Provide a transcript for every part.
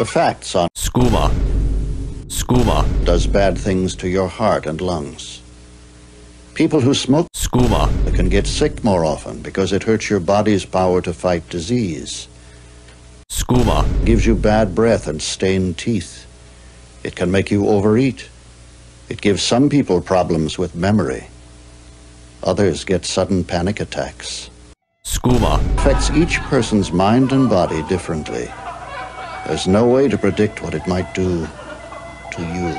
The facts on Skooma. Skooma. does bad things to your heart and lungs. People who smoke Skooma. can get sick more often because it hurts your body's power to fight disease. Skooma. gives you bad breath and stained teeth. It can make you overeat. It gives some people problems with memory. Others get sudden panic attacks. Skooma. Affects each person's mind and body differently. There's no way to predict what it might do to you.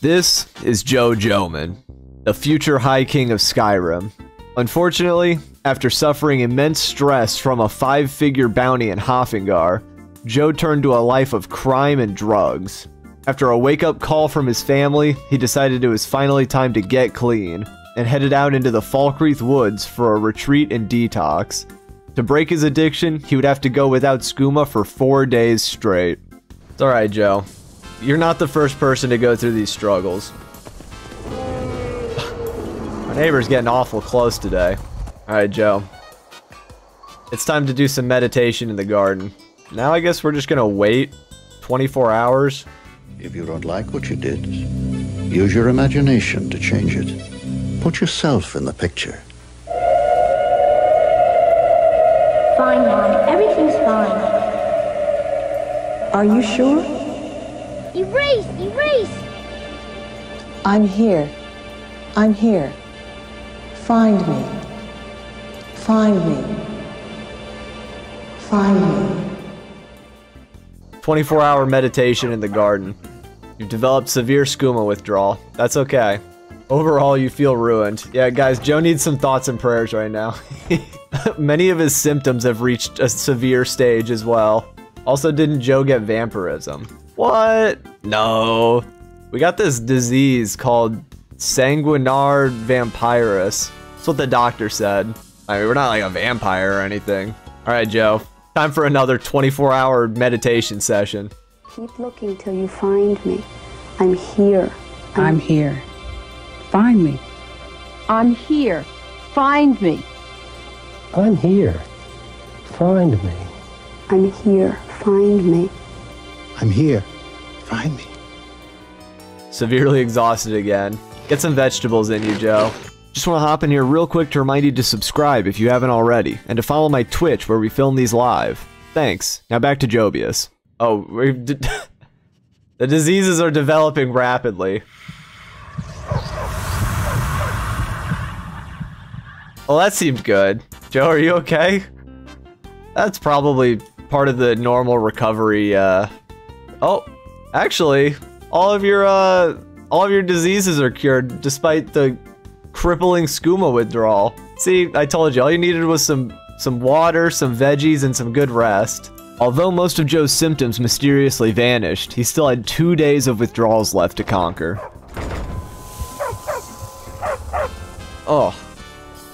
This is Joe Joman, the future High King of Skyrim. Unfortunately, after suffering immense stress from a five figure bounty in Haafingar, Joe turned to a life of crime and drugs. After a wake up call from his family, he decided it was finally time to get clean and headed out into the Falkreath Woods for a retreat and detox. To break his addiction, he would have to go without skooma for four days straight. It's alright, Joe. You're not the first person to go through these struggles. My neighbor's getting awful close today. Alright, Joe. It's time to do some meditation in the garden. Now I guess we're just gonna wait 24 hours. If you don't like what you did, use your imagination to change it. Put yourself in the picture. Fine, Mom. Everything's fine. Are you sure? Erase! Erase! I'm here. I'm here. Find me. Find me. Find me. 24 hour meditation in the garden. You've developed severe skooma withdrawal. That's okay. Overall, you feel ruined. Yeah, guys, Joe needs some thoughts and prayers right now. Many of his symptoms have reached a severe stage as well. Also, didn't Joe get vampirism? What? No. We got this disease called sanguinare vampiris. That's what the doctor said. I mean, we're not like a vampire or anything. All right, Joe. Time for another 24 hour meditation session. Keep looking till you find me. I'm here. I'm here. Find me. I'm here. Find me. I'm here. Find me. I'm here. Find me. I'm here. Find me. Severely exhausted again. Get some vegetables in you, Joe. Just want to hop in here real quick to remind you to subscribe if you haven't already, and to follow my Twitch where we film these live. Thanks. Now back to Jobius. Oh, we the diseases are developing rapidly. Well, that seemed good. Joe, are you okay? That's probably part of the normal recovery, uh... Oh, actually, all of your, uh... All of your diseases are cured, despite the crippling skooma withdrawal. See, I told you, all you needed was some, some water, some veggies, and some good rest. Although most of Joe's symptoms mysteriously vanished, he still had two days of withdrawals left to conquer. Oh.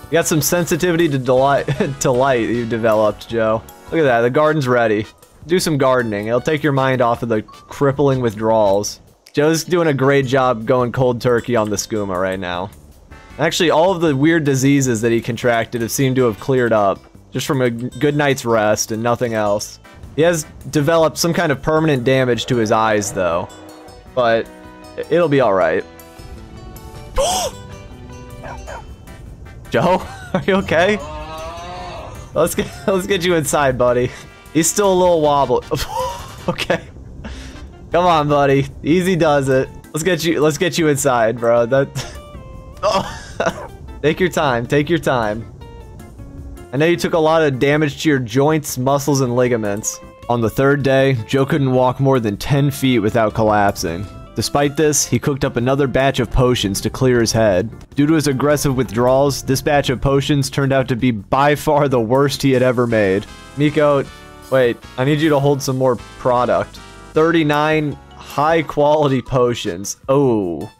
You got some sensitivity to delight to light you developed, Joe. Look at that, the garden's ready. Do some gardening. It'll take your mind off of the crippling withdrawals. Joe's doing a great job going cold turkey on the skooma right now. Actually, all of the weird diseases that he contracted have seemed to have cleared up. Just from a good night's rest and nothing else. He has developed some kind of permanent damage to his eyes, though. But it'll be alright. Joe, are you okay? Let's get let's get you inside, buddy. He's still a little wobbly. okay. Come on, buddy. Easy does it. Let's get you let's get you inside, bro. That oh. Take your time. Take your time. I know you took a lot of damage to your joints, muscles, and ligaments. On the third day, Joe couldn't walk more than 10 feet without collapsing. Despite this, he cooked up another batch of potions to clear his head. Due to his aggressive withdrawals, this batch of potions turned out to be by far the worst he had ever made. Miko, wait, I need you to hold some more product. 39 high quality potions. Oh.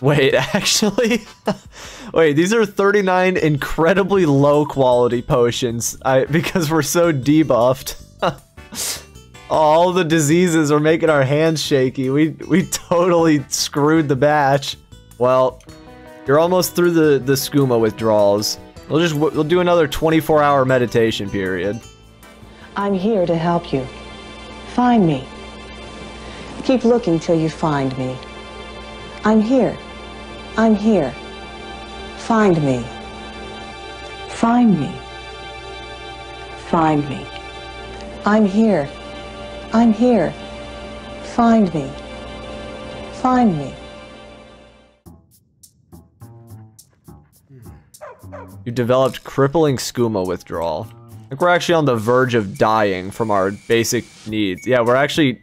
Wait, actually? Wait, these are 39 incredibly low quality potions I because we're so debuffed. All the diseases are making our hands shaky. We we totally screwed the batch. Well, you're almost through the the skooma withdrawals. We'll just we'll do another 24 hour meditation period. I'm here to help you. Find me. Keep looking till you find me. I'm here. I'm here. Find me. Find me. Find me. I'm here. I'm here. Find me. Find me. You developed crippling skooma withdrawal. Like we're actually on the verge of dying from our basic needs. Yeah, we're actually...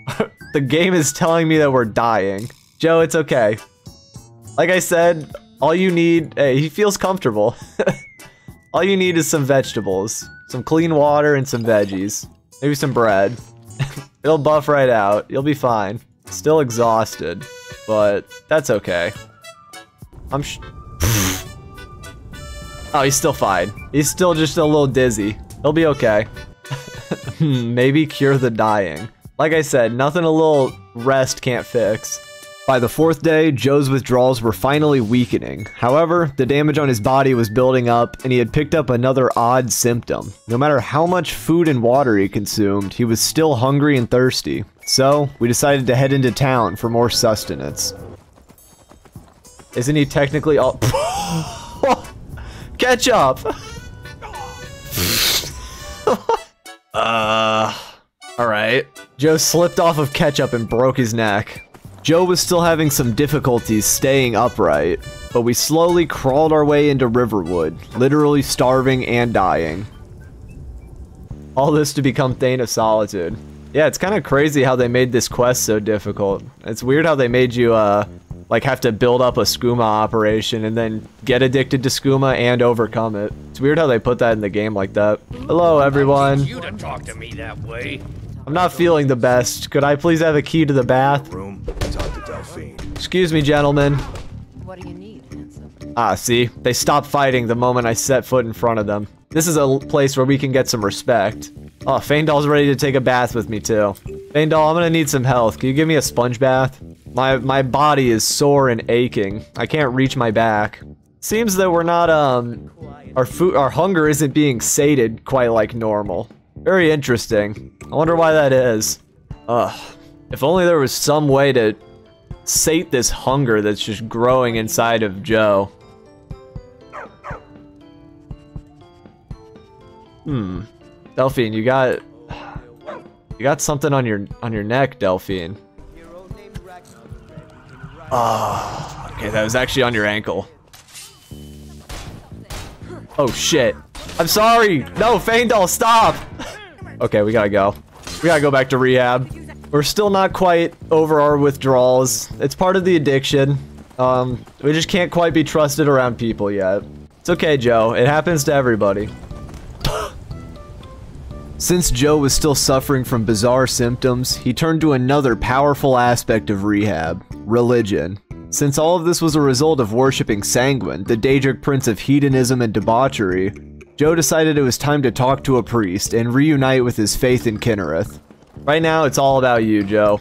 the game is telling me that we're dying. Joe, it's okay. Like I said, all you need... Hey, he feels comfortable. all you need is some vegetables. Some clean water and some veggies. Maybe some bread. It'll buff right out. You'll be fine. Still exhausted, but that's okay. I'm sh- Oh, he's still fine. He's still just a little dizzy. He'll be okay. Maybe cure the dying. Like I said, nothing a little rest can't fix. By the fourth day, Joe's withdrawals were finally weakening. However, the damage on his body was building up, and he had picked up another odd symptom. No matter how much food and water he consumed, he was still hungry and thirsty. So, we decided to head into town for more sustenance. Isn't he technically all- Ketchup! uh... Alright. Joe slipped off of ketchup and broke his neck. Joe was still having some difficulties staying upright, but we slowly crawled our way into Riverwood, literally starving and dying. All this to become Thane of Solitude. Yeah, it's kind of crazy how they made this quest so difficult. It's weird how they made you, uh, like have to build up a skooma operation and then get addicted to skooma and overcome it. It's weird how they put that in the game like that. Hello, everyone. You to talk to me that way. I'm not feeling the best. Could I please have a key to the bath? Room. Talk to Delphine. Excuse me, gentlemen. What do you need, handsome? Ah, see? They stopped fighting the moment I set foot in front of them. This is a place where we can get some respect. Oh, Faendal's ready to take a bath with me too. Faendal, I'm gonna need some health. Can you give me a sponge bath? My my body is sore and aching. I can't reach my back. Seems that we're not um our food our hunger isn't being sated quite like normal. Very interesting. I wonder why that is. Ugh. If only there was some way to sate this hunger that's just growing inside of Joe. Hmm. Delphine, you got you got something on your on your neck, Delphine. Oh, okay, that was actually on your ankle. Oh shit. I'm sorry. No, Faendal, stop. okay, we gotta go. We gotta go back to rehab. We're still not quite over our withdrawals. It's part of the addiction. Um, we just can't quite be trusted around people yet. It's okay, Joe. It happens to everybody. Since Joe was still suffering from bizarre symptoms, he turned to another powerful aspect of rehab religion. Since all of this was a result of worshipping Sanguine, the Daedric prince of hedonism and debauchery, Joe decided it was time to talk to a priest and reunite with his faith in Kynareth. Right now, it's all about you, Joe.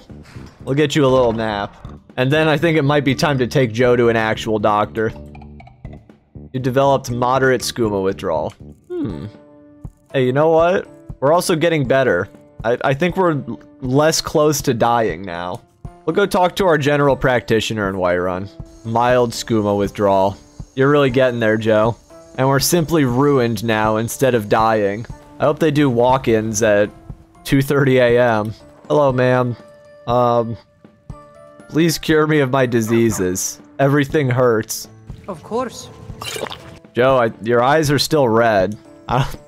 We'll get you a little nap. And then I think it might be time to take Joe to an actual doctor. You developed moderate skooma withdrawal. Hmm. Hey, you know what? We're also getting better. I, I think we're less close to dying now. We'll go talk to our general practitioner in Whiterun. Mild skooma withdrawal. You're really getting there, Joe. And we're simply ruined now instead of dying. I hope they do walk-ins at 2.30 a.m. Hello, ma'am. Um, please cure me of my diseases. Everything hurts. Of course. Joe, I, your eyes are still red. I don't,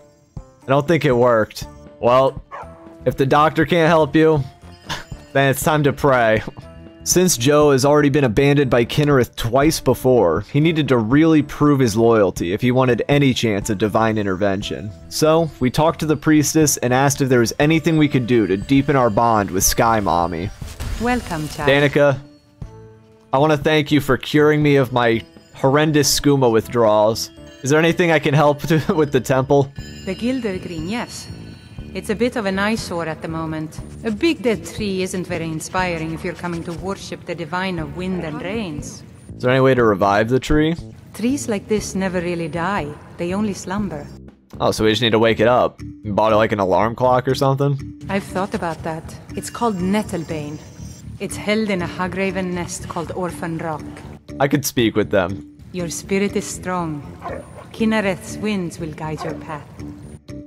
I don't think it worked. Well, if the doctor can't help you, then it's time to pray. Since Joe has already been abandoned by Kynareth twice before, he needed to really prove his loyalty if he wanted any chance of divine intervention. So, we talked to the priestess and asked if there was anything we could do to deepen our bond with Sky Mommy. Welcome, child. Danica, I want to thank you for curing me of my horrendous skooma withdrawals. Is there anything I can help with the temple? The Gildergreen, yes. It's a bit of an eyesore at the moment. A big dead tree isn't very inspiring if you're coming to worship the divine of wind and rains. Is there any way to revive the tree? Trees like this never really die, they only slumber. Oh, so we just need to wake it up. Bought it like an alarm clock or something? I've thought about that. It's called Nettlebane. It's held in a Hagraven nest called Orphan Rock. I could speak with them. Your spirit is strong. Kynareth's winds will guide your path.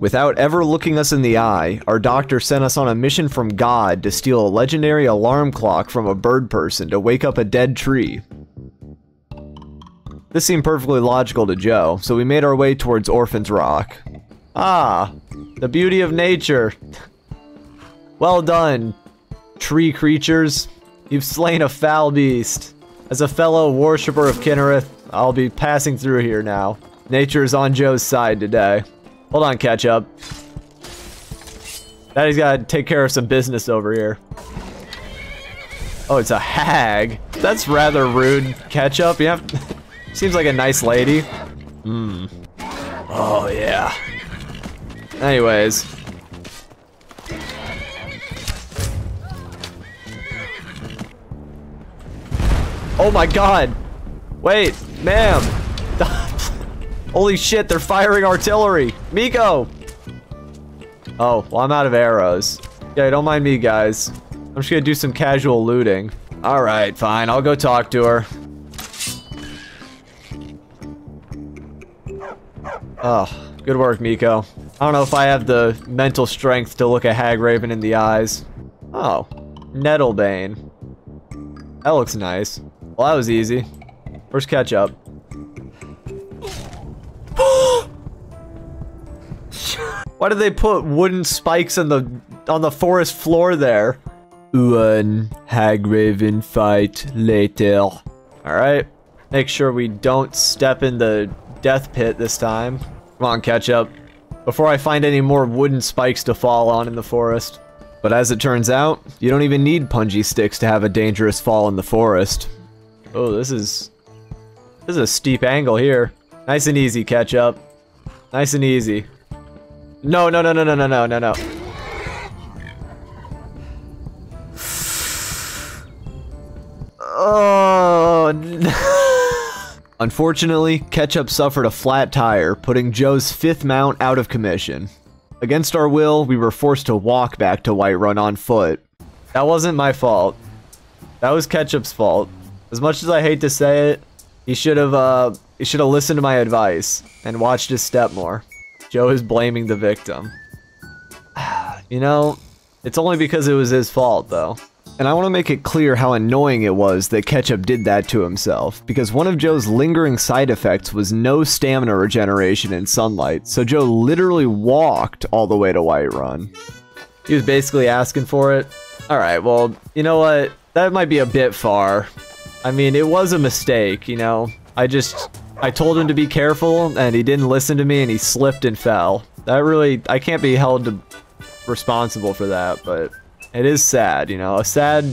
Without ever looking us in the eye, our doctor sent us on a mission from God to steal a legendary alarm clock from a bird person to wake up a dead tree. This seemed perfectly logical to Joe, so we made our way towards Orphan's Rock. Ah, the beauty of nature. well done, tree creatures. You've slain a foul beast. As a fellow worshipper of Kynareth, I'll be passing through here now. Nature is on Joe's side today. Hold on, Ketchup. Daddy's gotta take care of some business over here. Oh, it's a hag. That's rather rude, Ketchup. Have... Seems like a nice lady. Hmm. Oh, yeah. Anyways. Oh my god! Wait, ma'am! Holy shit, they're firing artillery! Miko! Oh, well I'm out of arrows. Yeah, don't mind me, guys. I'm just gonna do some casual looting. Alright, fine, I'll go talk to her. Oh, good work, Miko. I don't know if I have the mental strength to look a Hagraven in the eyes. Oh, Nettlebane. That looks nice. Well, that was easy. First catch ketchup? Why did they put wooden spikes on the on the forest floor there? One Hagraven fight later. All right. Make sure we don't step in the death pit this time. Come on, ketchup. Before I find any more wooden spikes to fall on in the forest. But as it turns out, you don't even need punji sticks to have a dangerous fall in the forest. Oh, this is... This is a steep angle here. Nice and easy, catch up. Nice and easy. No, no, no, no, no, no, no, no, no. Oh, Unfortunately, Ketchup suffered a flat tire, putting Joe's fifth mount out of commission. Against our will, we were forced to walk back to Whiterun on foot. That wasn't my fault. That was Ketchup's fault. As much as I hate to say it, he should have uh he should have listened to my advice and watched his step more. Joe is blaming the victim. you know, it's only because it was his fault though. And I want to make it clear how annoying it was that Ketchup did that to himself, because one of Joe's lingering side effects was no stamina regeneration in sunlight, so Joe literally walked all the way to Whiterun. He was basically asking for it. Alright, well, you know what? That might be a bit far. I mean, it was a mistake, you know? I just... I told him to be careful, and he didn't listen to me, and he slipped and fell. That really... I can't be held responsible for that, but... It is sad, you know, a sad,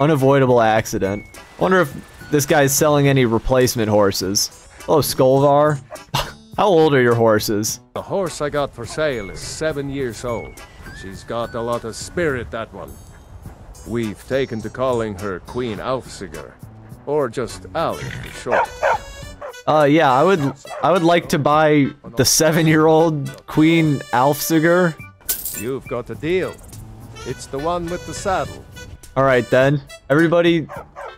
unavoidable accident. Wonder if this guy's selling any replacement horses. Hello, Skulvar. How old are your horses? The horse I got for sale is seven years old. She's got a lot of spirit, that one. We've taken to calling her Queen Alfsigr, or just Ali short. Uh, yeah, I would, I would like to buy the seven-year-old Queen Alfsigr. You've got a deal. It's the one with the saddle. Alright then. Everybody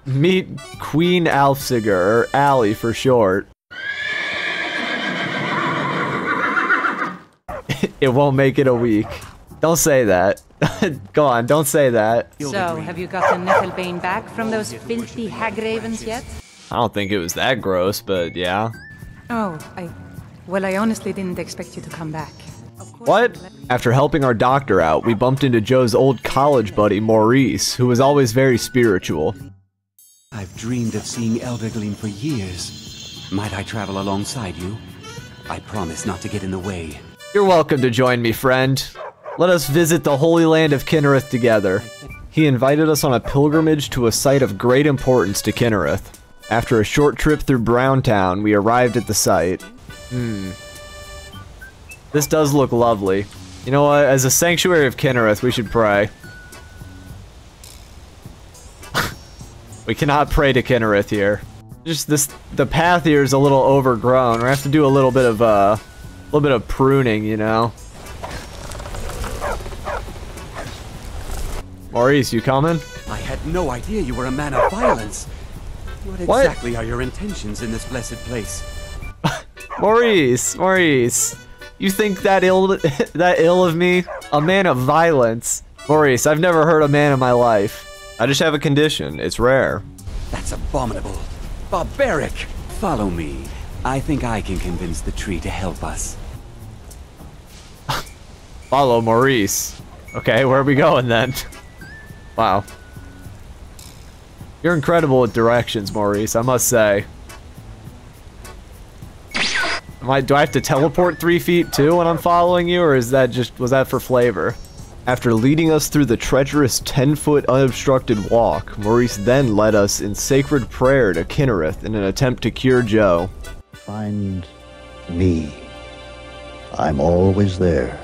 meet Queen Alfsigr, or Allie for short. it won't make it a week. Don't say that. Go on, don't say that. So, have you got the Nettlebane back from those filthy Hagravens yet? I don't think it was that gross, but yeah. Oh, I... Well, I honestly didn't expect you to come back. What? After helping our doctor out, we bumped into Joe's old college buddy, Maurice, who was always very spiritual. I've dreamed of seeing Eldergleam for years. Might I travel alongside you? I promise not to get in the way. You're welcome to join me, friend. Let us visit the Holy Land of Kynareth together. He invited us on a pilgrimage to a site of great importance to Kynareth. After a short trip through Browntown, we arrived at the site. Hmm. This does look lovely. You know what? As a sanctuary of Kynareth, we should pray. we cannot pray to Kynareth here. Just this, the path here is a little overgrown. We have to do a little bit of, uh, little bit of pruning, you know. Maurice, you coming? I had no idea you were a man of violence. What What? exactly are your intentions in this blessed place? Maurice, Maurice, you think that ill that ill of me? A man of violence. Maurice, I've never hurt a man in my life. I just have a condition. It's rare. That's abominable. Barbaric. Follow me. I think I can convince the tree to help us. Follow Maurice. Okay, where are we going then? Wow. You're incredible with directions, Maurice, I must say. Am I, do I have to teleport three feet too when I'm following you, or is that just, was that for flavor? After leading us through the treacherous 10-foot unobstructed walk, Maurice then led us in sacred prayer to Kynareth in an attempt to cure Joe. Find me. I'm always there.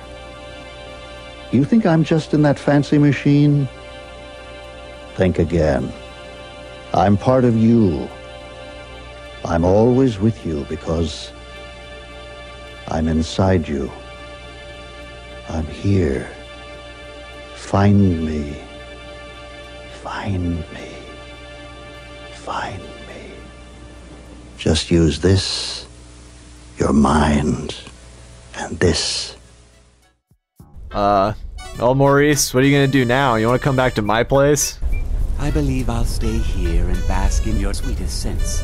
You think I'm just in that fancy machine? Think again. I'm part of you. I'm always with you because I'm inside you. I'm here. Find me. Find me. Find me. Just use this, your mind, and this. Uh, well, Maurice, what are you gonna do now? You wanna come back to my place? I believe I'll stay here and bask in your sweetest scents.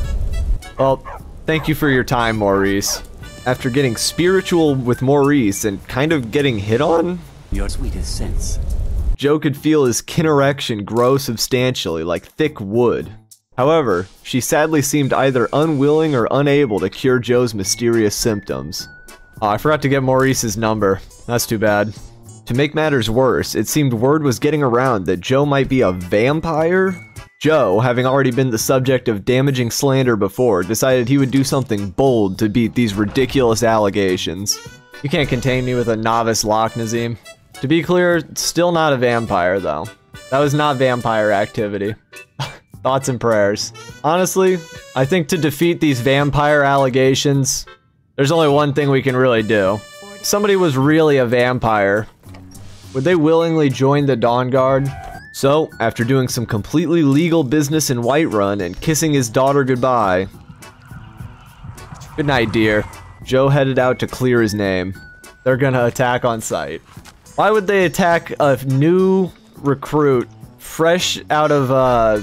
Well, thank you for your time, Maurice. After getting spiritual with Maurice and kind of getting hit on, Your sweetest scents. Joe could feel his kin erection grow substantially, like thick wood. However, she sadly seemed either unwilling or unable to cure Joe's mysterious symptoms. Oh, I forgot to get Maurice's number. That's too bad. To make matters worse, it seemed word was getting around that Joe might be a vampire? Joe, having already been the subject of damaging slander before, decided he would do something bold to beat these ridiculous allegations. You can't contain me with a novice Loch Nazim. To be clear, still not a vampire though. That was not vampire activity. Thoughts and prayers. Honestly, I think to defeat these vampire allegations, there's only one thing we can really do. Somebody was really a vampire, would they willingly join the Dawn Guard? So, after doing some completely legal business in Whiterun and kissing his daughter goodbye, good night, dear. Joe headed out to clear his name. They're gonna attack on sight. Why would they attack a new recruit fresh out of uh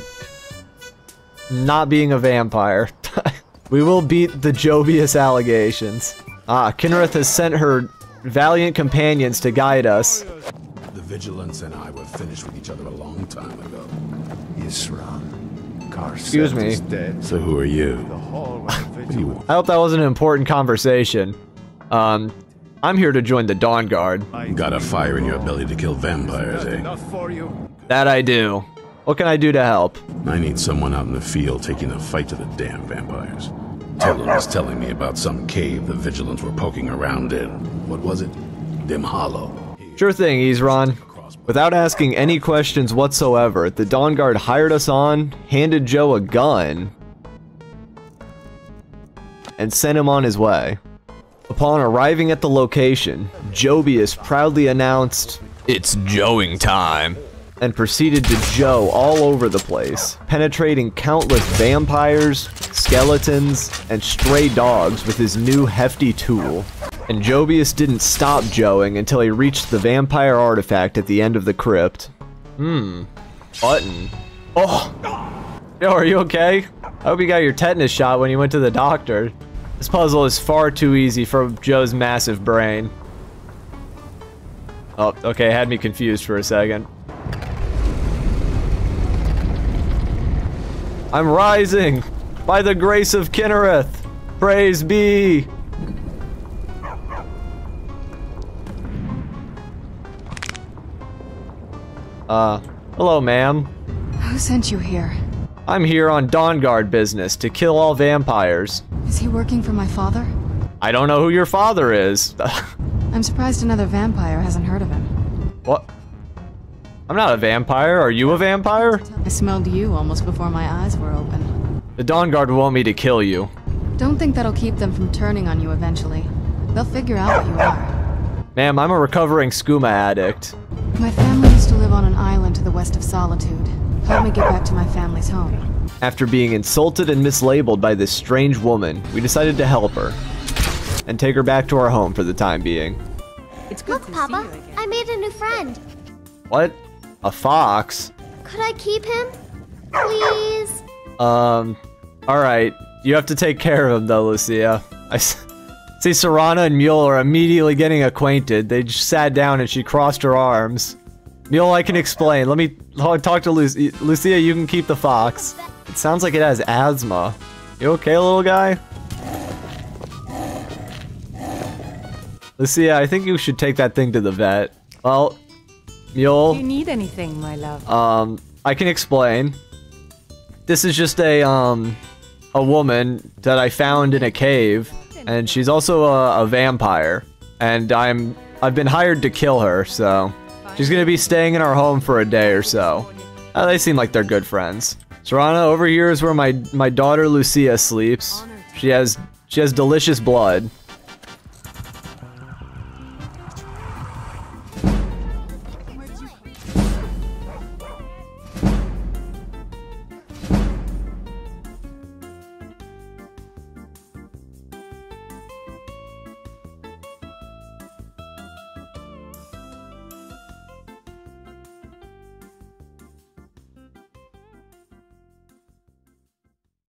not being a vampire? we will beat the Jovius allegations. Ah, Kynareth has sent her valiant companions to guide us. The Vigilance and I were finished with each other a long time ago. Isran. Excuse me. So who are you? What do you want? I hope that wasn't an important conversation. Um, I'm here to join the Dawn Guard. Got a fire in your belly to kill vampires, eh? That I do. What can I do to help? I need someone out in the field taking a fight to the damn vampires. Tolan was telling me about some cave the Vigilants were poking around in. What was it? Dim Hollow. Sure thing, Isran. Without asking any questions whatsoever, the Dawn Guard hired us on, handed Joe a gun, and sent him on his way. Upon arriving at the location, Jobius proudly announced, It's Joeing time! And proceeded to Joe all over the place, penetrating countless vampires, skeletons, and stray dogs with his new hefty tool. And Jobius didn't stop Joeing until he reached the vampire artifact at the end of the crypt. Hmm. Button. Oh! Yo, are you okay? I hope you got your tetanus shot when you went to the doctor. This puzzle is far too easy for Joe's massive brain. Oh, okay, had me confused for a second. I'm rising! By the grace of Kynareth! Praise be! Uh, hello, ma'am. Who sent you here? I'm here on Dawn Guard business to kill all vampires. Is he working for my father? I don't know who your father is. I'm surprised another vampire hasn't heard of him. what? I'm not a vampire. Are you a vampire? I smelled you almost before my eyes were open. The Dawn Guard want me to kill you. Don't think that'll keep them from turning on you eventually. They'll figure out what you are. Ma'am, I'm a recovering skooma addict. My family used to live on an island to the west of Solitude. Help me get back to my family's home. After being insulted and mislabeled by this strange woman, we decided to help her and take her back to our home for the time being. It's good Look, to Papa, see you again. I made a new friend. What? A fox? Could I keep him? Please? Um, alright. You have to take care of him though, Lucia. I s- see Serana and Mule are immediately getting acquainted. They just sat down and she crossed her arms. Mule, I can explain. Let me talk to Lucia. Lucia, you can keep the fox. It sounds like it has asthma. You okay, little guy? Lucia, I think you should take that thing to the vet. Well, Mule. Do you need anything, my love? Um, I can explain. This is just a um a woman that I found in a cave, and she's also a, a vampire. And I'm I've been hired to kill her, so she's gonna be staying in our home for a day or so. Uh, they seem like they're good friends. Serana, over here is where my my daughter Lucia sleeps. She has she has delicious blood.